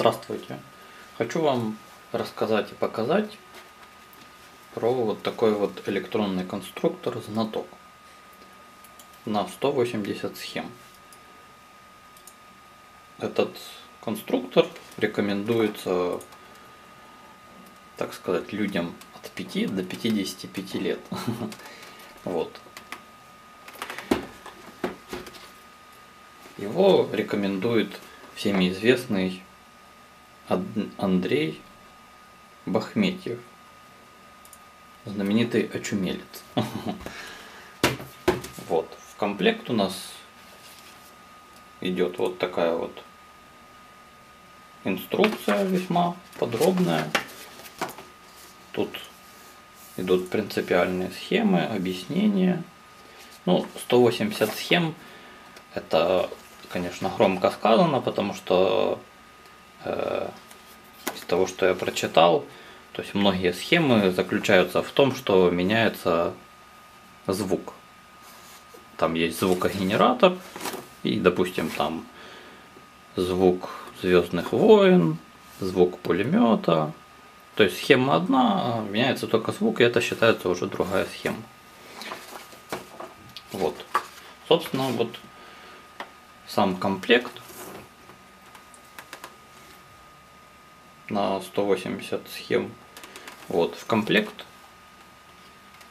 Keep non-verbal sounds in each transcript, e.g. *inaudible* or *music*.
Здравствуйте. Хочу вам рассказать и показать про вот такой вот электронный конструктор знаток на 180 схем. Этот конструктор рекомендуется, так сказать, людям от 5 до 55 лет. *laughs* Вот. Его рекомендует всеми известный Андрей Бахметьев, знаменитый очумелец. *laughs* Вот. В комплект у нас идет вот такая вот инструкция весьма подробная. Тут идут принципиальные схемы, объяснения. Ну, 180 схем это конечно, громко сказано, потому что из того, что я прочитал, то есть многие схемы заключаются в том, что меняется звук. Там есть звукогенератор, и, допустим, там звук Звездных войн, звук пулемета. То есть схема одна, меняется только звук, и это считается уже другая схема. Вот. Собственно, вот сам комплект на 180 схем. Вот, в комплект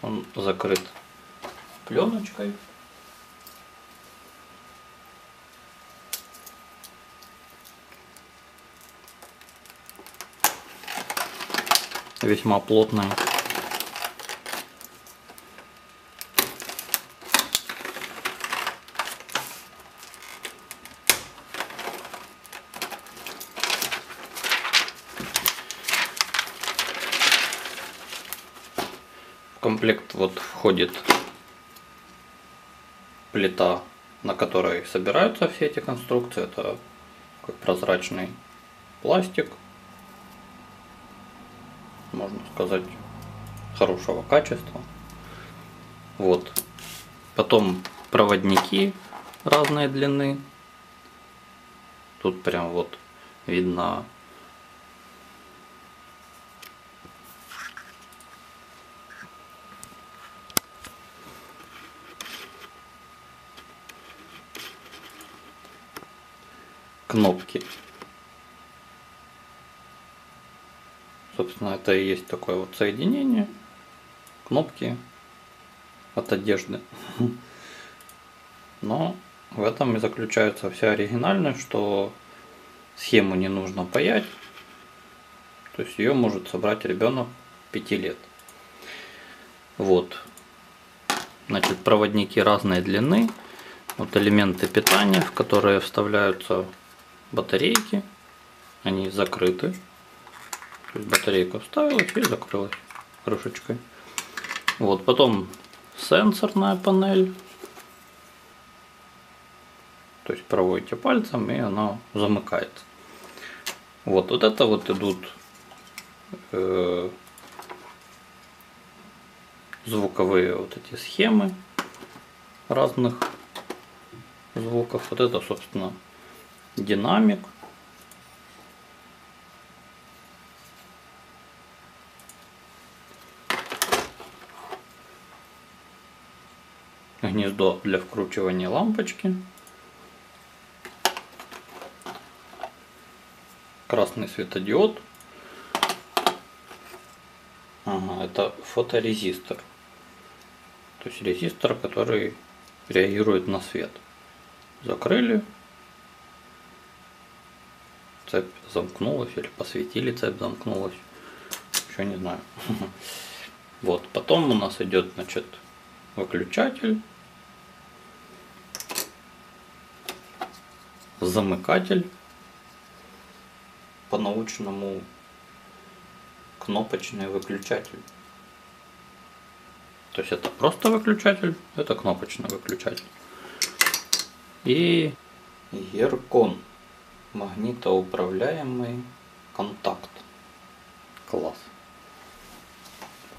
он закрыт пленочкой. Весьма плотная. Комплект вот входит плита, на которой собираются все эти конструкции. Это прозрачный пластик, можно сказать, хорошего качества. Вот. Потом проводники разной длины. Тут прям вот видно кнопки. Собственно, это и есть такое вот соединение. Кнопки от одежды. Но в этом и заключается вся оригинальность, что схему не нужно паять. То есть ее может собрать ребенок 5 лет. Вот. Значит, проводники разной длины. Вот элементы питания, в которые вставляются батарейки, они закрыты. То есть батарейка вставилась и закрылась крышечкой. Вот, потом сенсорная панель. То есть проводите пальцем и она замыкается. Вот, вот это вот идут э, звуковые вот эти схемы разных звуков. Вот это, собственно, динамик. Гнездо для вкручивания лампочки. Красный светодиод. Ага, это фоторезистор. То есть резистор, который реагирует на свет. Закрыли, цепь замкнулась или посветили цепь замкнулась. Еще не знаю. *laughs* Вот, потом у нас идет, значит, выключатель, замыкатель, по-научному кнопочный выключатель. То есть это просто выключатель, это кнопочный выключатель. И Еркон магнитоуправляемый контакт. Класс.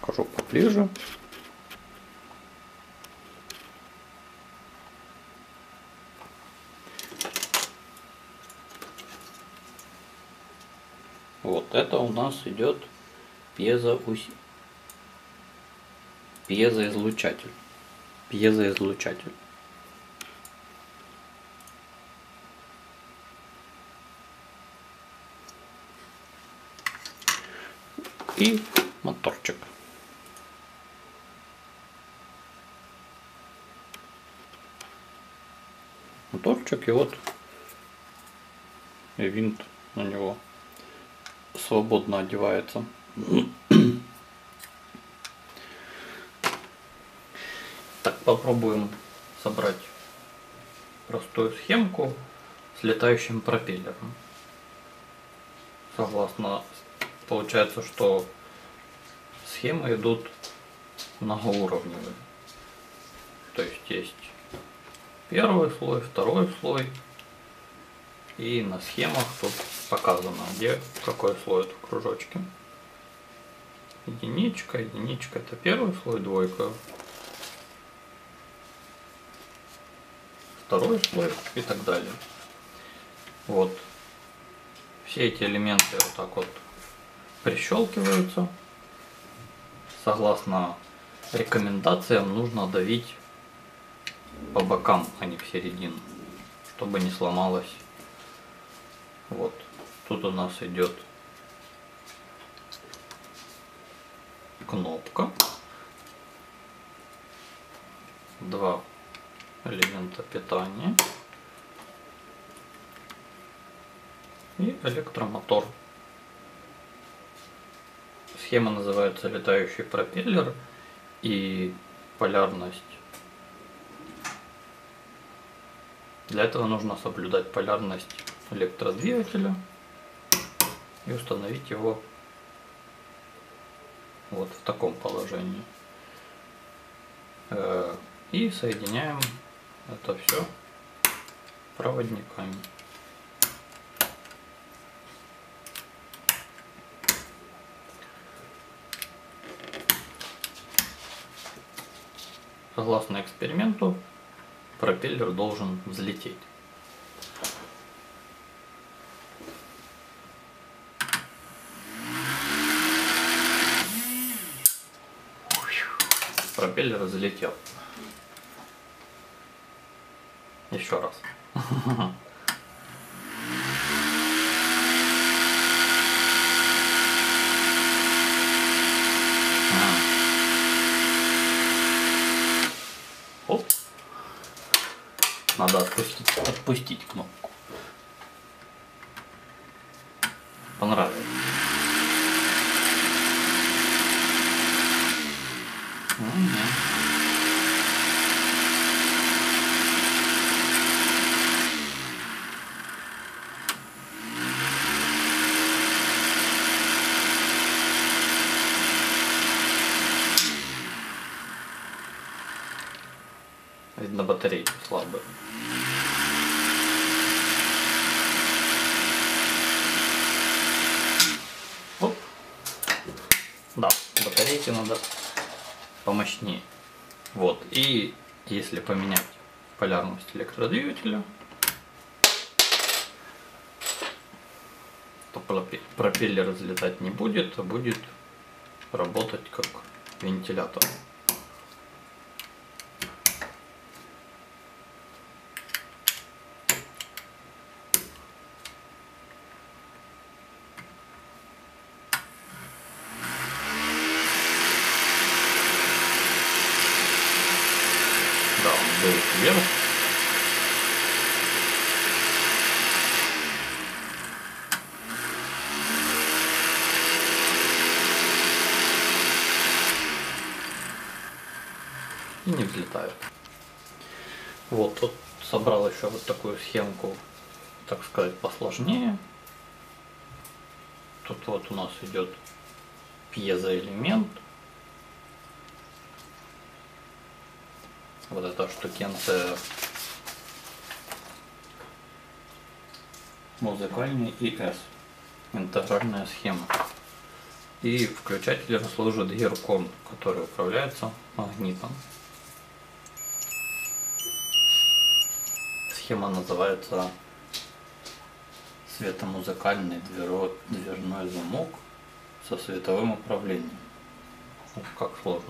Покажу поближе. Вот это у нас идет пьезоус... пьезоизлучатель. Пьезоизлучатель. И моторчик. Моторчик и вот и винт на него свободно одевается. Так, попробуем собрать простую схемку с летающим пропеллером. Согласно, получается, что схемы идут многоуровневые. То есть есть первый слой, второй слой, и на схемах тут показано, где какой слой это кружочки. Единичка, единичка это первый слой, двойка. Второй слой и так далее. Вот. Все эти элементы вот так вот прищелкиваются. Согласно рекомендациям нужно давить по бокам, а не в середину, чтобы не сломалась вот. Тут у нас идет кнопка. Два элемента питания. И электромотор. Схема называется летающий пропеллер и полярность. Для этого нужно соблюдать полярность электродвигателя и установить его вот в таком положении. Э, и соединяем это все проводниками. Согласно эксперименту, пропеллер должен взлететь. пропеллер залетел. Еще раз. *laughs* Надо отпустить, отпустить кнопку. Понравилось. Видно, батарейки слабые. Да, батарейки надо помощнее. Вот. И если поменять полярность электродвигателя, то пропеллер разлетать не будет, а будет работать как вентилятор. Вверх. И не взлетают. Вот, тут собрал еще вот такую схемку, так сказать, посложнее. Тут вот у нас идет пьезоэлемент. Вот эта штукенция музыкальный ИС, интегральная схема. И включателем служит гиркон, который управляется магнитом. Схема называется Светомузыкальный дверо- дверной замок со световым управлением. Как сложно.